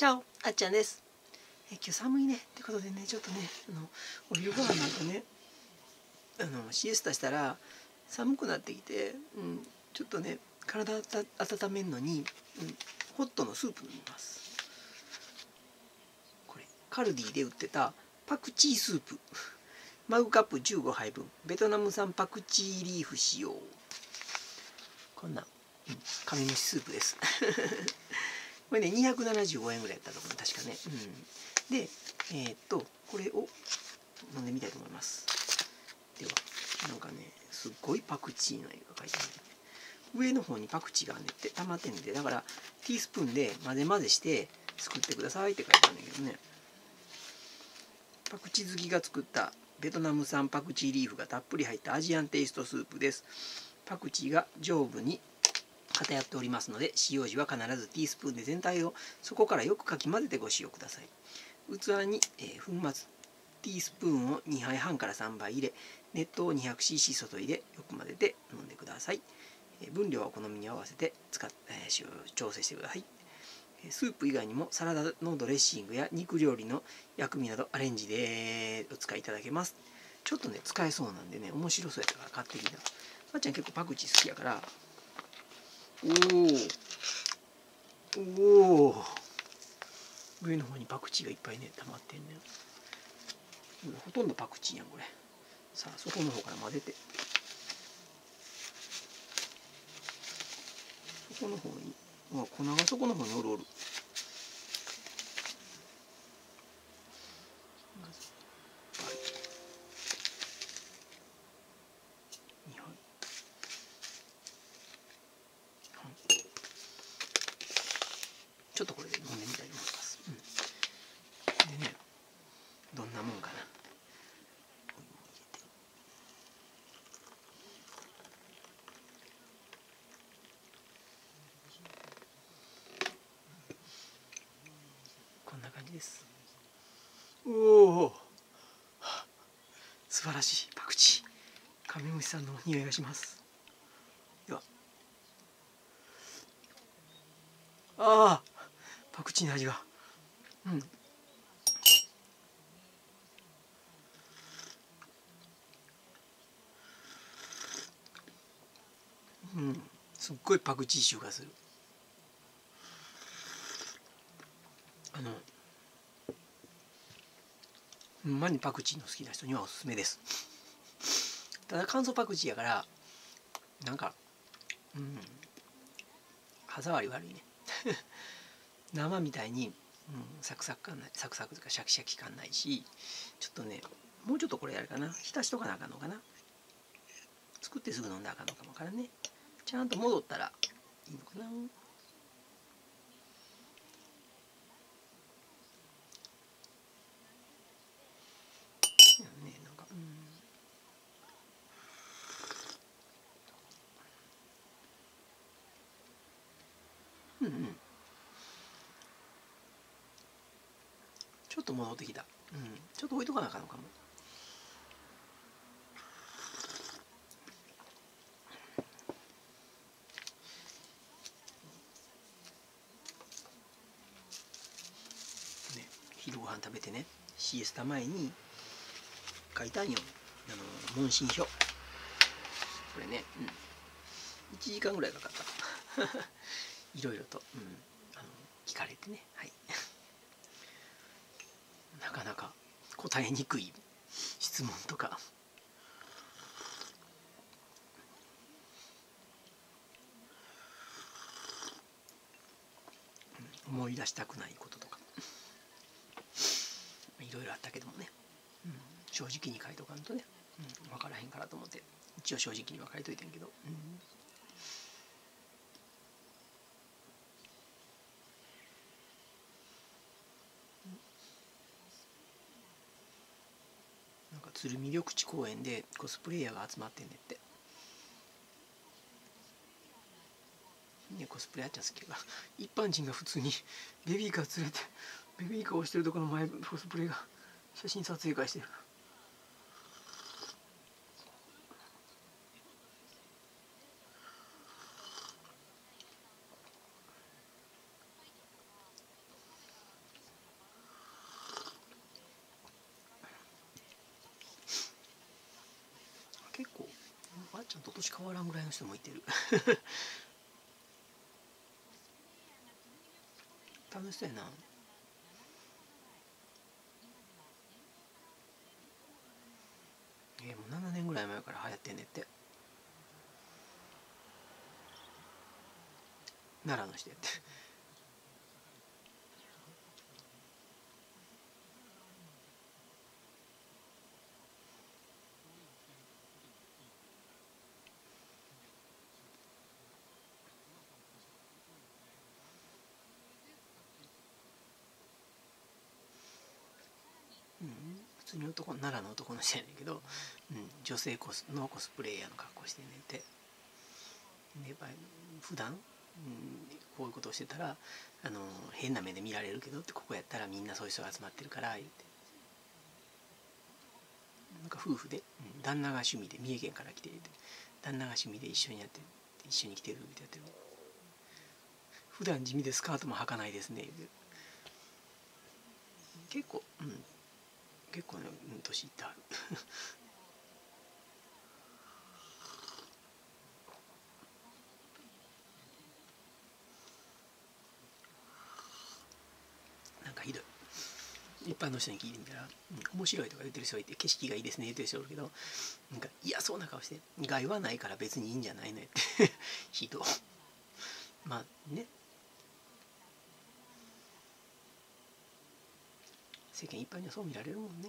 チャオあっちゃんです。え今日寒いね。ってことでねちょっとねあのお昼ご飯なんかねあのシエスタしたら寒くなってきて、うん、ちょっとね体温めるのに、うん、ホットのスープ飲みます。これカルディで売ってたパクチースープ。マグカップ15杯分ベトナム産パクチーリーフ使用。こんな、うん、カメムシスープです。これね275円ぐらいやったと思う確かね、うん、でえー、っとこれを飲んでみたいと思います。ではなんかねすっごいパクチーの絵が描いてある。上の方にパクチーがねって溜まってんで。だからティースプーンで混ぜ混ぜして作ってくださいって書いてあるんだけどね。パクチー好きが作ったベトナム産パクチーリーフがたっぷり入ったアジアンテイストスープです。パクチーが上部に偏っておりますので使用時は必ずティースプーンで全体を底からよくかき混ぜてご使用ください。器に、え、粉末ティースプーンを2杯半から3杯入れ熱湯を 200cc 注いでよく混ぜて飲んでください。分量はお好みに合わせて使っ、えー、調整してください。スープ以外にもサラダのドレッシングや肉料理の薬味などアレンジでお使いいただけます。ちょっとね使えそうなんでね面白そうやったから買ってきた。まっちゃん結構パクチー好きやからおおお上の方にパクチーがいっぱいね溜まってんねほとんどパクチーやんこれ。さあそこの方から混ぜて。そこの方にあ粉がそこの方におるおる。ちょっとこれで飲んでみたいと思います、うん、でねどんなもんかな。こんな感じです。おお。素晴らしいパクチー。カメムシさんの匂いがします。では。ああ。パクチーの味が。うん。うん。すっごいパクチー臭がする。あのほんまにパクチーの好きな人にはおすすめです。ただ乾燥パクチーやからなんかうん。歯触り悪いね生みたいに、うん、サクサク感ないサクサクとかシャキシャキ感ないしちょっとねもうちょっとこれやるかな。浸しとかなあかんのかな。作ってすぐ飲んだらあかんのかもからね。ちゃんと戻ったらいいのかなうんうんちょっと戻ってきた、うん、ちょっと置いとかなあかんのかも。ね昼ご飯食べてね。シエスタ前に書いたんよ。あの問診票。これね、うん、1時間ぐらいかかった。いろいろと、うん、あの聞かれてね。はい。なかなか答えにくい質問とか。思い出したくないこととか。いろいろあったけどもね、うん、正直に書いとかんとね、うん、分からへんからと思って。一応正直には書いといてんけど、うん、鶴見緑地公園でコスプレイヤーが集まってんねって。ねコスプレやっちゃ好きが一般人が普通にベビーカー連れてベビーカーをしてるところの前コスプレが写真撮影会してる。ちゃんと年変わらんぐらいの人もいてる。楽しそうやな。えー、もう7年ぐらい前から流行ってんねって。奈良の人やって普通に男奈良の男の人やねんけど、うん、女性コスのコスプレイヤーの格好してんねんて。でやっぱ普段、うん、こういうことをしてたらあの変な目で見られるけどってここやったらみんなそういう人が集まってるから言って。なんか夫婦で、うん、旦那が趣味で三重県から来て旦那が趣味で一緒にやって一緒に来てるってやってる。普段地味でスカートも履かないですね結構うん結構ね年いってあるなんかひどい。一般の人に聞いてみたら、面白いとか言ってる人がいて景色がいいですねって言ってる人おるけどなんか嫌そうな顔して害はないから別にいいんじゃないのって。ひどまあね。世間一般にはそう見られるもんね。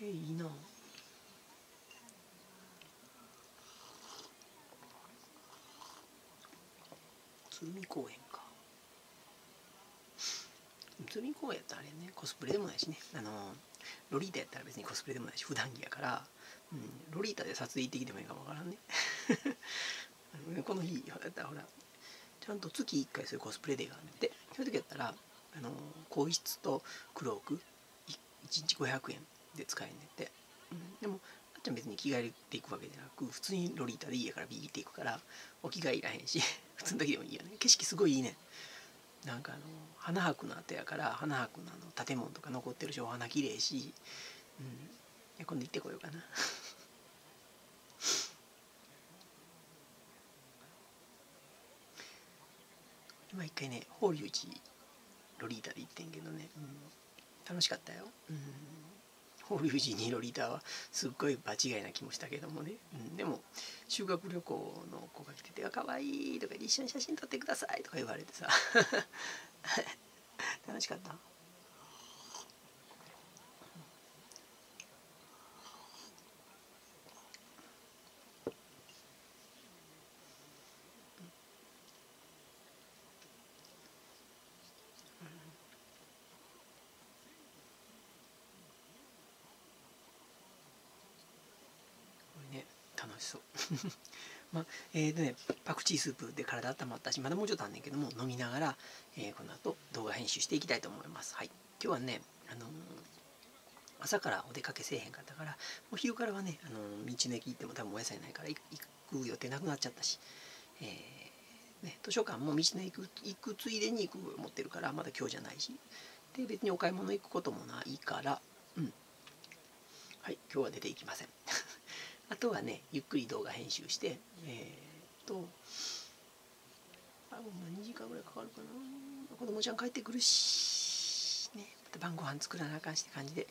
えー、いいな。鶴見公園か。鶴見公園やったらあれねコスプレでもないしね。あのロリータやったら別にコスプレでもないし普段着やから、うん、ロリータで撮影行ってきてもいいかもわからんね。この日やったらほらちゃんと月1回そういうコスプレデーがあって。そういう時やったらあの更衣室とクローク1日500円で使えんねって、うん、でもっちゃん別に着替えていくわけじゃなく普通にロリータで家からビーっていくからお着替えいらへんし 普通の時でもいいよね。景色すごいいいね。なんかあの花博の後やから花博のあの建物とか残ってるしお花綺麗し、うん、今度行ってこようかな。今一回ね法隆寺ロリータで行ってんけどね、うん、楽しかったよ、法隆寺にロリータはすっごい場違いな気もしたけどもね、うん、でも修学旅行の子が来てて「かわいい」とか「一緒に写真撮ってください」とか言われてさ 楽しかった？楽しそう まあえーとね、パクチースープで体温まったしまだもうちょっとあんねんけども飲みながら、えー、この後動画編集していきたいと思います。はい、今日はね、あのー、朝からお出かけせえへんかったからお昼からはね、あのー、道の駅行っても多分お野菜ないから行く予定なくなっちゃったし、えーね、図書館も道の駅行くついでに行く思ってるからまだ今日じゃないしで別にお買い物行くこともないからうんはい今日は出ていきません。あとはねゆっくり動画編集してえー、っとあもう何時間ぐらいかかるかな。子供ちゃん帰ってくるしね。また晩ご飯作らなあかんしって感じで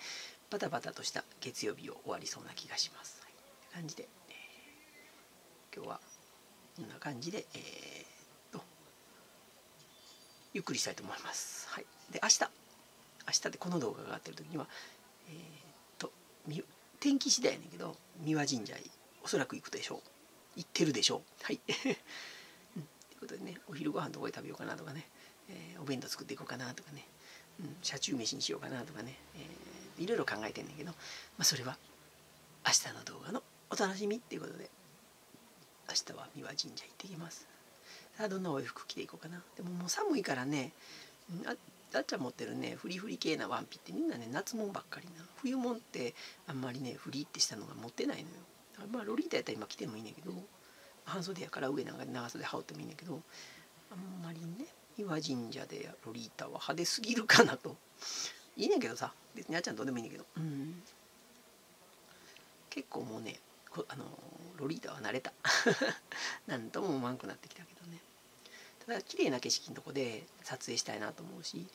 バタバタとした月曜日を終わりそうな気がします。はい、って感じで、えー、今日はこんな感じでえー、とゆっくりしたいと思います。はい、で明日。明日でこの動画が上がってる時にはえー、っと天気次第やねんけど三輪神社へおそらく行くでしょう。行ってるでしょう。はい。ということでねお昼ご飯どこで食べようかなとかね、えー、お弁当作っていこうかなとかね、うん、車中飯にしようかなとかね、えー、いろいろ考えてんねんけど、まあ、それは明日の動画のお楽しみっていうことで。明日は三輪神社行ってきます。さあどんなお洋服着ていこうかな。でももう寒いからね。ああっちゃん持ってるねフリフリ系なワンピってみんなね夏物ばっかりな冬物ってあんまりねフリってしたのが持ってないのよ。まあロリータやったら今着てもいいねんけど半袖やから上なんか長袖羽織ってもいいねんけどあんまりね岩神社でロリータは派手すぎるかなと。いいねんけどさ別にあっちゃんどうでもいいねんけど。うん。結構もうねあのロリータは慣れた。なんとも思わんくなってきたけどね。ただ綺麗な景色のとこで撮影したいなと思うし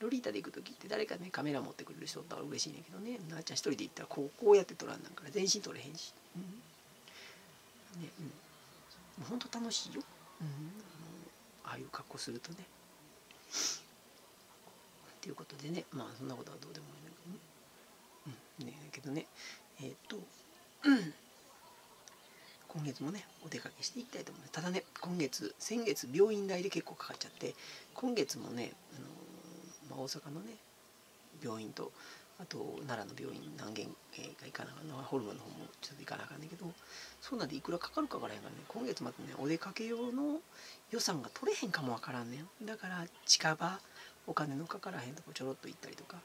ロリータで行く時って誰かねカメラ持ってくれる人だったら嬉しいねんけどね。なあちゃん一人で行ったらこうこうやって撮らんなんから全身撮れへんし、うん。ねうん、もうほんと楽しいよ、うん、ああいう格好するとね。っていうことでねまあそんなことはどうでもいいんだけどね,、うん、ねだけどね。えっ、と、うん。今月もねお出かけしていきたいと思います。ただね今月先月病院代で結構かかっちゃって今月もね、あのまあ、大阪のね病院とあと奈良の病院何軒か行かなあかんのホルモンの方もちょっと行かなあかんねんけどそんなんでいくらかかるかからへんからね今月またねお出かけ用の予算が取れへんかもわからんねん。だから近場お金のかからへんとこちょろっと行ったりとか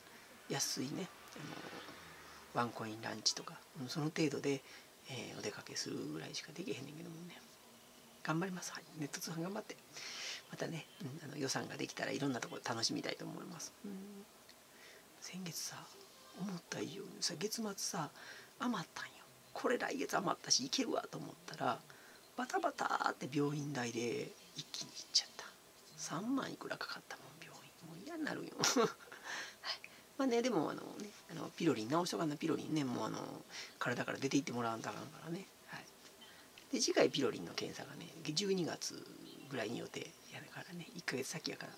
安いねあのワンコインランチとかその程度でえー、お出かけするぐらいしかできへんねんけどもね。頑張ります、はい、ネット通販頑張って。またね、うん、あの予算ができたらいろんなところ楽しみたいと思います、うん、先月さ思った以上にさ月末さ余ったんよ。これ来月余ったし行けるわと思ったらバタバタって病院代で一気に行っちゃった。3万いくらかかったもん病院。もう嫌になるよ。まあねでもあのねあのピロリン直しとかなピロリンねもうあの体から出ていってもらわんとあかんからね、はい、で次回ピロリンの検査がね12月ぐらいに予定やからね1ヶ月先やから、ま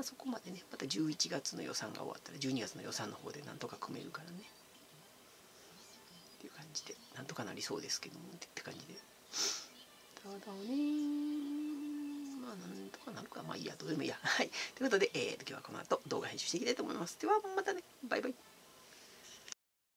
あ、そこまでねまた11月の予算が終わったら12月の予算の方でなんとか組めるからね。っていう感じでなんとかなりそうですけどもって感じで。ただね。まあなんとかなるか。まあいいやどうでもいいや。はい。ということで、えー、今日はこの後動画編集していきたいと思います。ではまたね。バイバイ